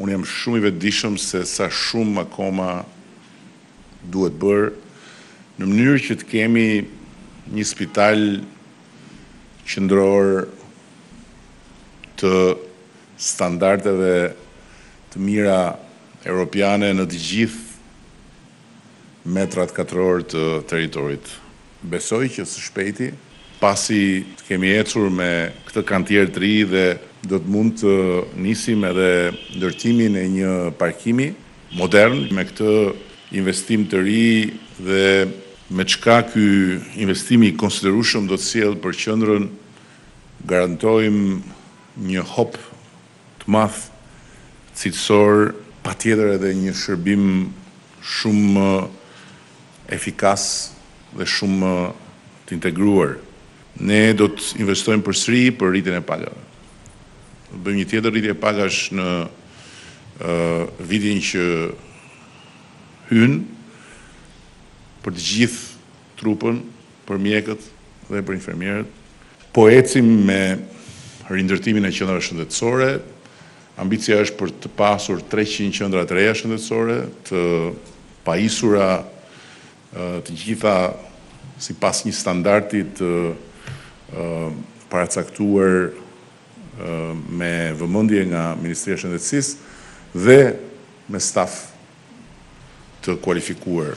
Unë jam shumë i vetëdijshëm se sa shumë akoma duhet bërë në mënyrë që të kemi një spital qendror të standardeve të mira europiane në të gjithë metrat katrorë të territorit. Besoj që së shpejti, pasi të kemi ecur me këtë kantier të ri dhe do të mund të nisim edhe ndërtimin e një parkimi modern me këtë investim të ri dhe me çka ky investim i konsiderueshëm do të sjellë për qendrën, garantojmë një hop të madh cilësor, patjetër edhe një shërbim shumë efikas dhe shumë të integruar. Ne do të investojmë përsëri për rritjen e pagave. Do të bëjmë një tjetër rritje pagash në vitin që hyn për të gjithë trupën për mjekët dhe për infermierët. Po ecim me rindërtimin e qendrave shëndetësore. Ambicia është për të pasur treqind qendra të reja shëndetësore, të pajisura të gjitha sipas një standardi të paracaktuar me vëmendje nga Ministria e Shëndetësisë dhe me staf të kualifikuar.